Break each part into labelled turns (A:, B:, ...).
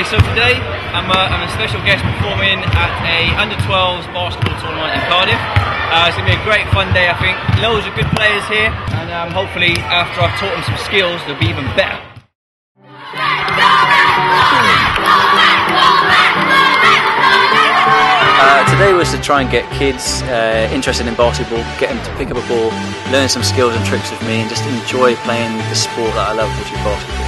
A: Okay, so today I'm a, I'm a special guest performing at a under 12s basketball tournament in Cardiff. Uh, it's going to be a great fun day, I think. Loads of good players here, and um, hopefully after I've taught them some skills, they'll be even better.
B: Uh, today was to try and get kids uh, interested in basketball, get them to pick up a ball, learn some skills and tricks with me, and just enjoy playing the sport that I love, which is basketball.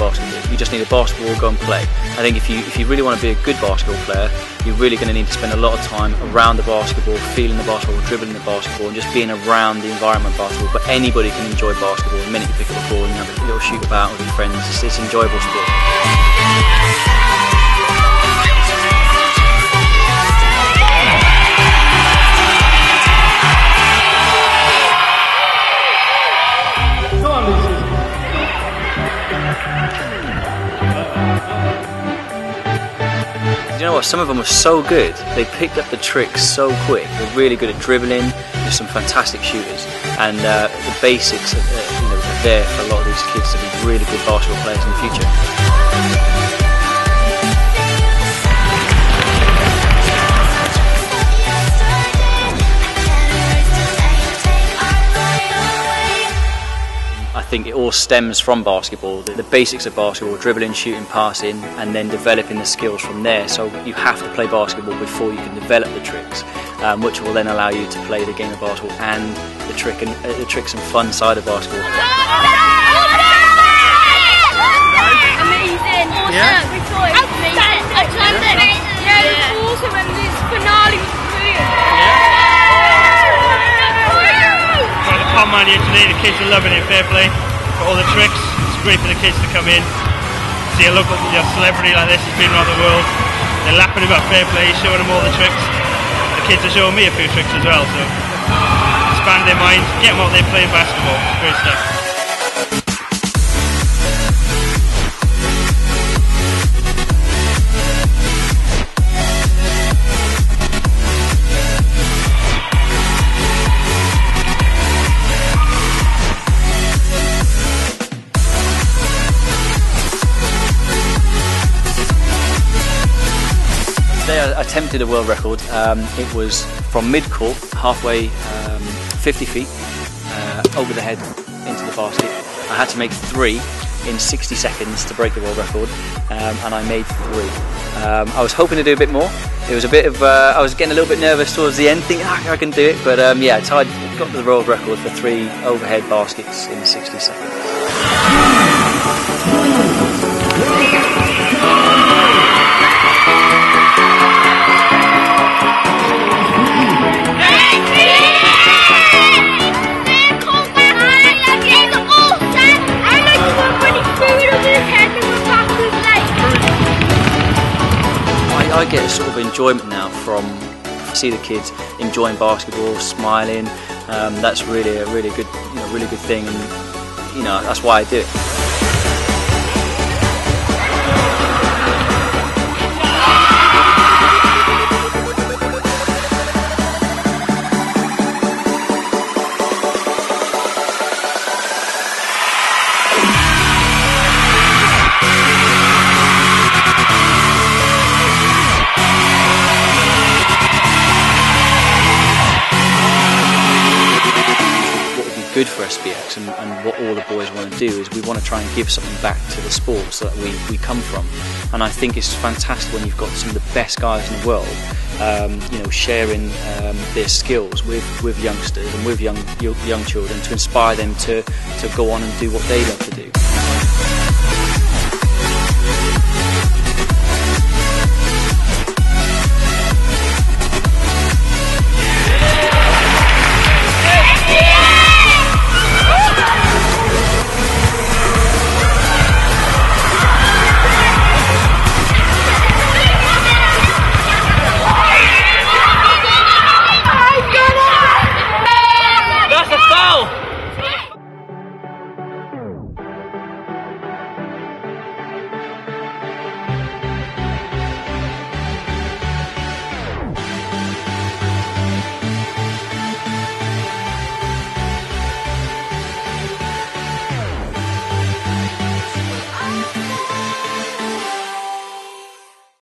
B: Basketball. You just need a basketball, go and play. I think if you if you really want to be a good basketball player, you're really going to need to spend a lot of time around the basketball, feeling the basketball, dribbling the basketball, and just being around the environment basketball. But anybody can enjoy basketball. The minute you pick up a ball and you have a little shoot about with your friends, it's, it's enjoyable sport. What? Some of them were so good. They picked up the tricks so quick. They're really good at dribbling. They're some fantastic shooters, and uh, the basics are, uh, you know, are there for a lot of these kids to be really good basketball players in the future. Think it all stems from basketball. The, the basics of basketball, dribbling, shooting, passing, and then developing the skills from there. So you have to play basketball before you can develop the tricks, um, which will then allow you to play the game of basketball and the trick and uh, the tricks and fun side of basketball.
C: Man here today, the kids are loving it, fair play. Got all the tricks, it's great for the kids to come in. See a local you celebrity like this has been around the world. They're lapping about fair play, showing them all the tricks. The kids are showing me a few tricks as well, so expand their minds, get them out there playing basketball. Great stuff.
B: I attempted a world record. Um, it was from mid-court, halfway, um, 50 feet, uh, over the head into the basket. I had to make three in 60 seconds to break the world record, um, and I made three. Um, I was hoping to do a bit more. It was a bit of, uh, I was getting a little bit nervous towards the end, thinking ah, I can do it, but um, yeah, I tied, got the world record for three overhead baskets in 60 seconds. I, get a sort of enjoyment now from see the kids enjoying basketball, smiling. Um, that's really a really good, you know, really good thing, and you know that's why I do it. Good for SBX and, and what all the boys want to do is we want to try and give something back to the sports that we, we come from. And I think it's fantastic when you've got some of the best guys in the world, um, you know, sharing um, their skills with, with youngsters and with young young children to inspire them to, to go on and do what they love